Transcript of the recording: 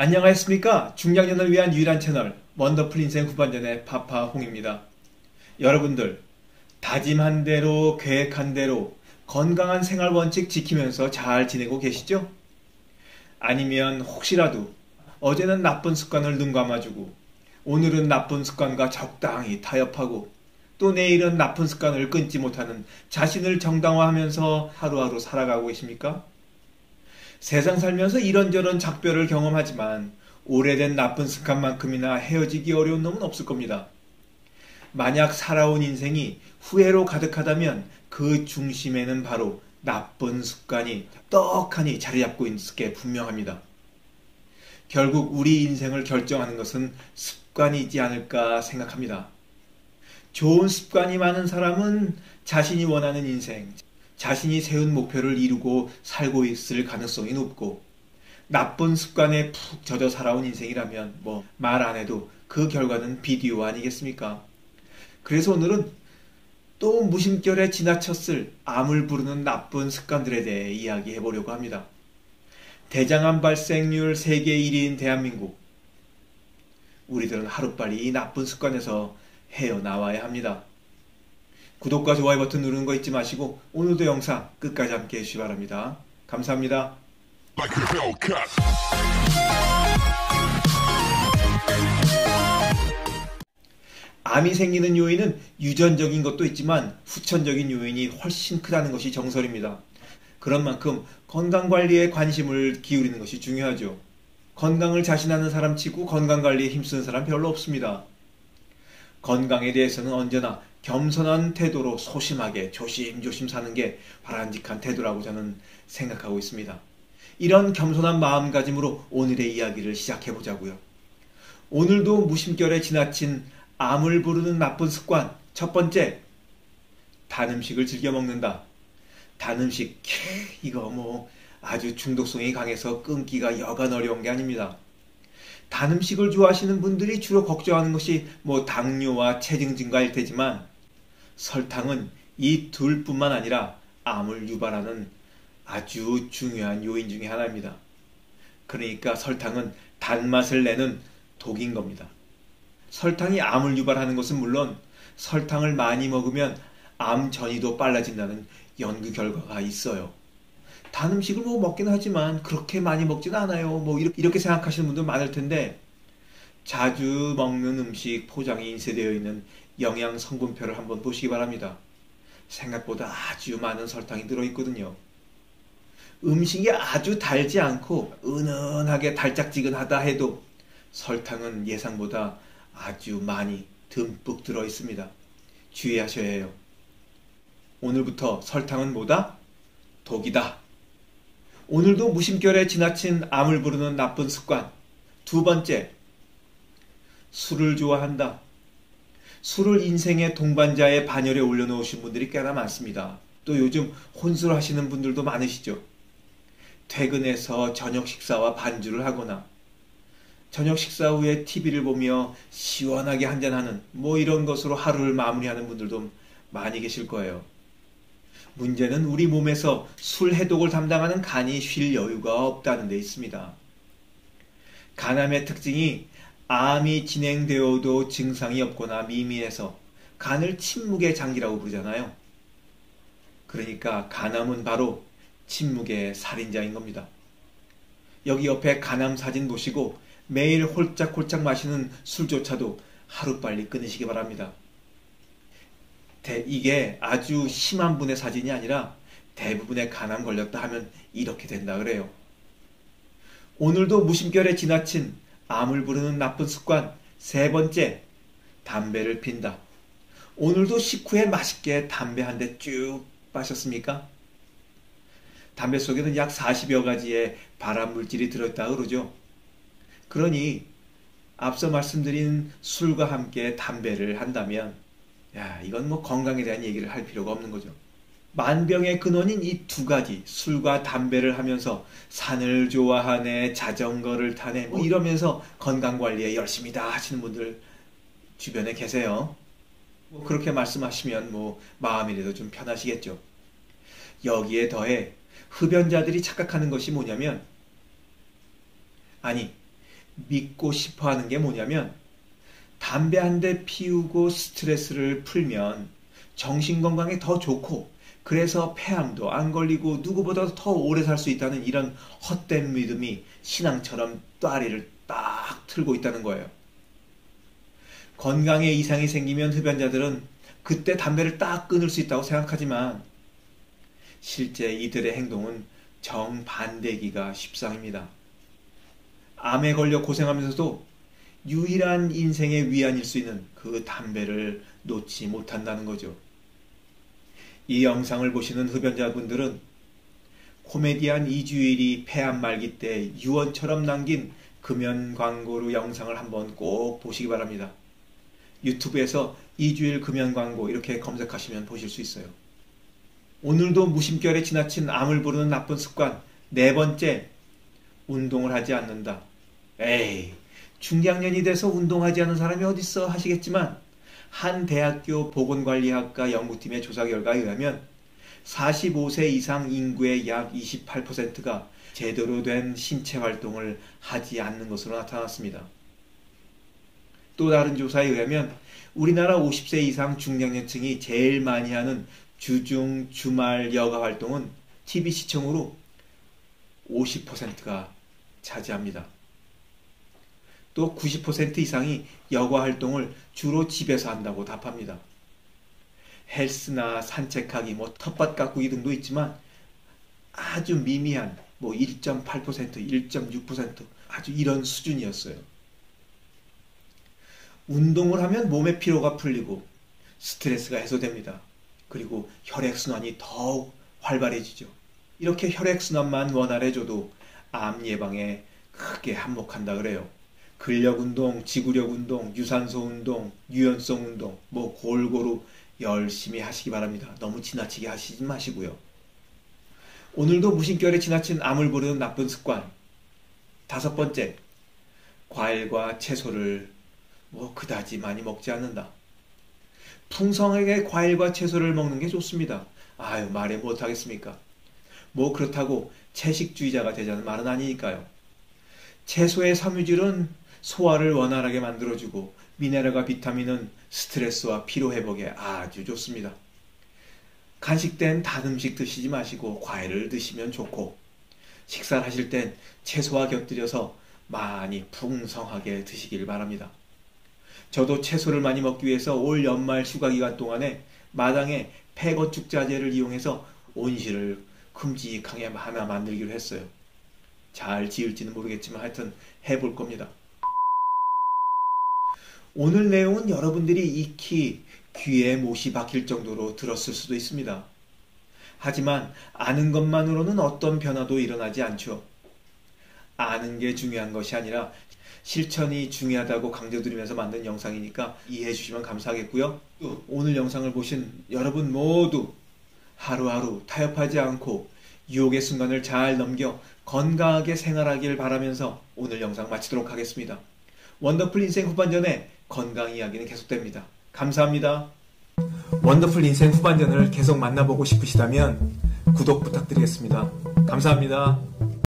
안녕하십니까 중장년을 위한 유일한 채널 원더풀 인생 후반전의 파파홍입니다. 여러분들 다짐한 대로 계획한 대로 건강한 생활 원칙 지키면서 잘 지내고 계시죠? 아니면 혹시라도 어제는 나쁜 습관을 눈 감아주고 오늘은 나쁜 습관과 적당히 타협하고 또 내일은 나쁜 습관을 끊지 못하는 자신을 정당화하면서 하루하루 살아가고 계십니까? 세상 살면서 이런저런 작별을 경험하지만 오래된 나쁜 습관만큼이나 헤어지기 어려운 놈은 없을 겁니다. 만약 살아온 인생이 후회로 가득하다면 그 중심에는 바로 나쁜 습관이 떡하니 자리 잡고 있는 게 분명합니다. 결국 우리 인생을 결정하는 것은 습관이지 않을까 생각합니다. 좋은 습관이 많은 사람은 자신이 원하는 인생, 자신이 세운 목표를 이루고 살고 있을 가능성이 높고 나쁜 습관에 푹 젖어 살아온 인생이라면 뭐 말 안 해도 그 결과는 비디오 아니겠습니까? 그래서 오늘은 또 무심결에 지나쳤을 암을 부르는 나쁜 습관들에 대해 이야기해 보려고 합니다. 대장암 발생률 세계 1위인 대한민국. 우리들은 하루빨리 이 나쁜 습관에서 헤어나와야 합니다. 구독과 좋아요 버튼 누르는 거 잊지 마시고 오늘도 영상 끝까지 함께 해주시기 바랍니다. 감사합니다. 암이 생기는 요인은 유전적인 것도 있지만 후천적인 요인이 훨씬 크다는 것이 정설입니다. 그런 만큼 건강관리에 관심을 기울이는 것이 중요하죠. 건강을 자신하는 사람 치고 건강관리에 힘쓰는 사람 별로 없습니다. 건강에 대해서는 언제나 겸손한 태도로 소심하게 조심조심 사는 게 바람직한 태도라고 저는 생각하고 있습니다. 이런 겸손한 마음가짐으로 오늘의 이야기를 시작해 보자고요. 오늘도 무심결에 지나친 암을 부르는 나쁜 습관. 첫 번째, 단 음식을 즐겨 먹는다. 단 음식, 이거 뭐 아주 중독성이 강해서 끊기가 여간 어려운 게 아닙니다. 단 음식을 좋아하시는 분들이 주로 걱정하는 것이 뭐 당뇨와 체중 증가일 테지만 설탕은 이 둘뿐만 아니라 암을 유발하는 아주 중요한 요인 중의 하나입니다. 그러니까 설탕은 단맛을 내는 독인 겁니다. 설탕이 암을 유발하는 것은 물론 설탕을 많이 먹으면 암 전이도 빨라진다는 연구 결과가 있어요. 단 음식을 뭐 먹긴 하지만 그렇게 많이 먹지는 않아요. 뭐 이렇게 생각하시는 분들 많을 텐데 자주 먹는 음식 포장이 인쇄되어 있는 영양 성분표를 한번 보시기 바랍니다. 생각보다 아주 많은 설탕이 들어있거든요. 음식이 아주 달지 않고 은은하게 달짝지근하다 해도 설탕은 예상보다 아주 많이 듬뿍 들어 있습니다. 주의하셔야 해요. 오늘부터 설탕은 뭐다? 독이다. 오늘도 무심결에 지나친 암을 부르는 나쁜 습관. 두 번째, 술을 좋아한다. 술을 인생의 동반자의 반열에 올려놓으신 분들이 꽤나 많습니다. 또 요즘 혼술 하시는 분들도 많으시죠. 퇴근해서 저녁 식사와 반주를 하거나 저녁 식사 후에 TV를 보며 시원하게 한잔하는 뭐 이런 것으로 하루를 마무리하는 분들도 많이 계실 거예요. 문제는 우리 몸에서 술 해독을 담당하는 간이 쉴 여유가 없다는 데 있습니다. 간암의 특징이 암이 진행되어도 증상이 없거나 미미해서 간을 침묵의 장기라고 부르잖아요. 그러니까 간암은 바로 침묵의 살인자인 겁니다. 여기 옆에 간암 사진 보시고 매일 홀짝홀짝 마시는 술조차도 하루빨리 끊으시기 바랍니다. 이게 아주 심한 분의 사진이 아니라 대부분의 간암 걸렸다 하면 이렇게 된다 그래요. 오늘도 무심결에 지나친 암을 부르는 나쁜 습관 세 번째 담배를 핀다. 오늘도 식후에 맛있게 담배 한 대쭉 빠셨습니까? 담배 속에는 약 40여 가지의 발암 물질이 들어있다 그러죠. 그러니 앞서 말씀드린 술과 함께 담배를 한다면 야, 이건 뭐 건강에 대한 얘기를 할 필요가 없는 거죠. 만병의 근원인 이 두 가지, 술과 담배를 하면서 산을 좋아하네, 자전거를 타네, 뭐 이러면서 건강관리에 열심히 다 하시는 분들 주변에 계세요. 뭐 그렇게 말씀하시면 뭐 마음이라도 좀 편하시겠죠. 여기에 더해 흡연자들이 착각하는 것이 뭐냐면, 아니, 믿고 싶어 하는 게 뭐냐면 담배 한 대 피우고 스트레스를 풀면 정신 건강에 더 좋고 그래서 폐암도 안 걸리고 누구보다 더 오래 살 수 있다는 이런 헛된 믿음이 신앙처럼 또아리를 딱 틀고 있다는 거예요. 건강에 이상이 생기면 흡연자들은 그때 담배를 딱 끊을 수 있다고 생각하지만 실제 이들의 행동은 정반대기가 십상입니다. 암에 걸려 고생하면서도 유일한 인생의 위안일 수 있는 그 담배를 놓지 못한다는 거죠. 이 영상을 보시는 흡연자분들은 코미디안 이주일이 폐암 말기 때 유언처럼 남긴 금연 광고로 영상을 한번 꼭 보시기 바랍니다. 유튜브에서 이주일 금연 광고 이렇게 검색하시면 보실 수 있어요. 오늘도 무심결에 지나친 암을 부르는 나쁜 습관 네 번째 운동을 하지 않는다. 에이 중장년이 돼서 운동하지 않는 사람이 어딨어 하시겠지만 한 대학교 보건관리학과 연구팀의 조사 결과에 의하면 45세 이상 인구의 약 28%가 제대로 된 신체 활동을 하지 않는 것으로 나타났습니다. 또 다른 조사에 의하면 우리나라 50세 이상 중장년층이 제일 많이 하는 주중, 주말 여가 활동은 TV 시청으로 50%가 차지합니다. 또 90% 이상이 여가 활동을 주로 집에서 한다고 답합니다. 헬스나 산책하기, 뭐 텃밭 가꾸기 등도 있지만 아주 미미한 뭐 1.8%, 1.6% 아주 이런 수준이었어요. 운동을 하면 몸의 피로가 풀리고 스트레스가 해소됩니다. 그리고 혈액순환이 더욱 활발해지죠. 이렇게 혈액순환만 원활해져도 암 예방에 크게 한몫한다 그래요. 근력 운동, 지구력 운동, 유산소 운동, 유연성 운동, 뭐 골고루 열심히 하시기 바랍니다. 너무 지나치게 하시지 마시고요. 오늘도 무심결에 지나친 암을 부르는 나쁜 습관. 다섯 번째, 과일과 채소를 뭐 그다지 많이 먹지 않는다. 풍성하게 과일과 채소를 먹는 게 좋습니다. 아유, 말해 못하겠습니까? 뭐 그렇다고 채식주의자가 되자는 말은 아니니까요. 채소의 섬유질은 소화를 원활하게 만들어주고 미네랄과 비타민은 스트레스와 피로 회복에 아주 좋습니다. 간식된 단 음식 드시지 마시고 과일을 드시면 좋고 식사를 하실 땐 채소와 곁들여서 많이 풍성하게 드시길 바랍니다. 저도 채소를 많이 먹기 위해서 올 연말 휴가 기간 동안에 마당에 폐거축자재를 이용해서 온실을 큼직하게 하나 만들기로 했어요. 잘 지을지는 모르겠지만 하여튼 해볼 겁니다. 오늘 내용은 여러분들이 익히 귀에 못이 박힐 정도로 들었을 수도 있습니다. 하지만 아는 것만으로는 어떤 변화도 일어나지 않죠. 아는 게 중요한 것이 아니라 실천이 중요하다고 강조드리면서 만든 영상이니까 이해해 주시면 감사하겠고요. 오늘 영상을 보신 여러분 모두 하루하루 타협하지 않고 유혹의 순간을 잘 넘겨 건강하게 생활하길 바라면서 오늘 영상 마치도록 하겠습니다. 원더풀 인생 후반전에 건강 이야기는 계속됩니다. 감사합니다. 원더풀 인생 후반전을 계속 만나보고 싶으시다면 구독 부탁드리겠습니다. 감사합니다.